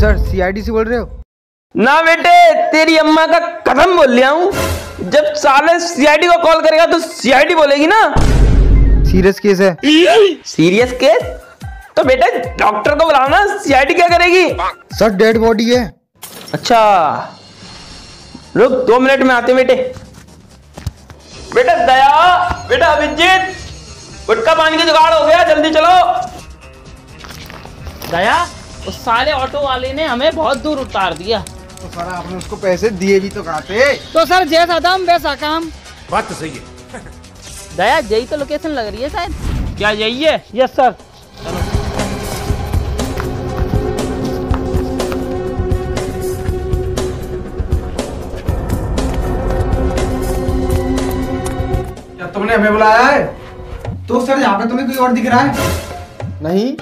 Sir CID से बोल रहे हो? ना बेटे तेरी अम्मा का कदम बोल लिया हूँ। जब साले सीआईडी को कॉल करेगा तो सीआईडी बोलेगी ना। सीरियस केस है। सीरियस केस तो बेटे डॉक्टर को बुलाओ ना सीआईडी क्या करेगी? सर डेड बॉडी है। अच्छा। रुक दो मिनट में आते बेटे। बेटा दया बेटा अभिजीत गुटका पानी की जुगाड़ हो गया जल्दी चलो। दया? उस साले ऑटो वाले ने हमें बहुत दूर उतार दिया। तो सर आपने उसको पैसे दिए भी तो कहा तो सर जैसा दाम वैसा काम। बात तो सही है। दया यही तो लोकेशन लग रही है शायद। क्या यही है? यस सर तुमने हमें बुलाया है? तो सर यहाँ पे तुम्हें कोई और दिख रहा है? नहीं।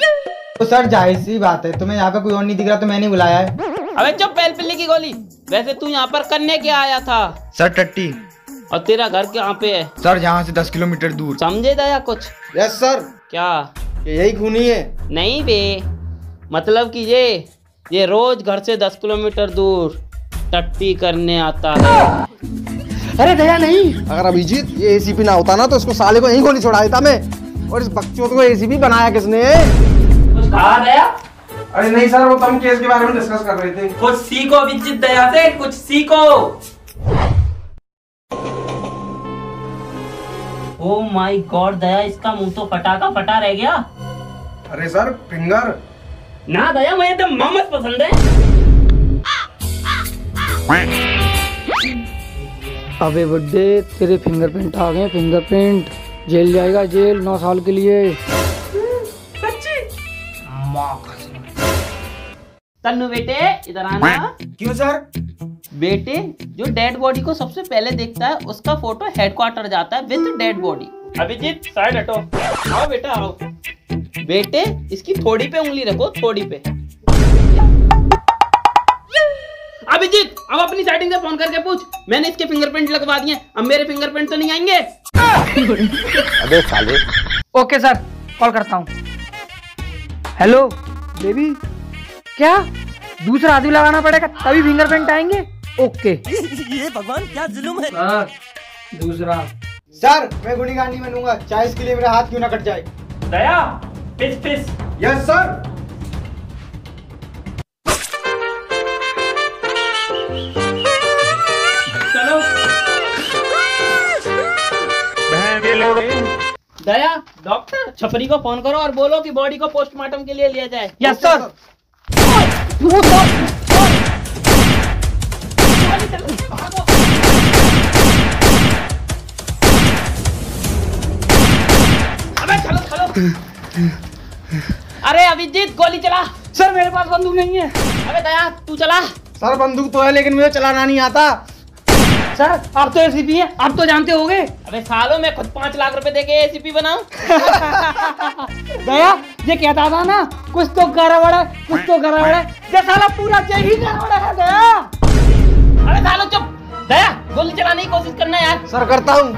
तो सर ज़ाहिर सी बात है तुम्हें यहाँ पे कोई और नहीं दिख रहा तो मैंने बुलाया है। अबे चुप पहल पिल्ली की गोली। वैसे तू यहाँ पर करने क्या आया था। सर टट्टी। और तेरा घर कहाँ पे है? सर यहाँ से दस किलोमीटर दूर। समझे दया कुछ? Yes sir. क्या? यही खूनी है। नहीं बे। मतलब कि ये ये रोज घर से दस किलोमीटर दूर टट्टी करने आता है। अरे दया नहीं। अगर अभिजीत ये एसीपी ना होता ना तो इसको साले को यही गोली छोड़ा देता मैं। और इस बच्चों को एसीपी बनाया किसने? अरे नहीं सर वो तुम केस के बारे में डिस्कस कर रहे थे। कुछ सीखो विचित दया से कुछ सीखो। ओ माय गॉड दया इसका मुँह तो फटा का फटा रह गया। अरे सर फिंगर। ना दया मुझे तो मोहम्मद पसंद है। अबे बड्डे तेरे फिंगरप्रिंट आ गए फिंगरप्रिंट जेल जाएगा जेल नौ साल के लिए। तन्नू बेटे इधर आना। क्यों सर? बेटे जो डेड बॉडी को सबसे पहले देखता है उसका फ़ोटो हेडक्वार्टर जाता है with dead body Abhijeet side हटो। आओ बेटा आओ। बेटे इसकी थोड़ी पे उंगली रखो थोड़ी पे। अभिजीत अब अपनी सेटिंग से फ़ोन करके पूछ। मैंने इसके फिंगरप्रिंट लगवा दिए अब मेरे फिंगरप्रिंट तो नहीं आएँगे। अबे साले। ओके सर कॉल करता हूँ। Hello baby. क्या? दूसरा आदमी लगाना पड़ेगा तभी फिंगरप्रिंट आएँगे? ओके। ये भगवान क्या जुलूम है? सर दूसरा। सर मैं गुनीगार नहीं बनूँगा चाहे इसके लिए मेरा हाथ क्यों ना कट जाए? दया पिस पिस। Yes sir. चलो। दया डॉक्टर छपरी को फ़ोन करो और बोलो कि बॉडी को पोस्टमार्टम के लिए लिया जाए। यस सर अरे अभिजीत गोली चला। सर मेरे पास बंदूक नहीं है। अबे दया तू चला। सर बंदूक तो है लेकिन मुझे चलाना नहीं आता। सर आप तो एसीपी हैं आप तो जानते होंगे। अबे सालों में खुद पाँच लाख रुपए देके एसीपी बनाऊँ? दया ये कहता था ना कुछ तो गड़बड़ है कुछ तो गड़बड़ है। ये साला पूरा जय ही गड़बड़ है दया अरे सालो चुप। दया गोली चलाने की कोशिश करना यार। सर करता हूँ।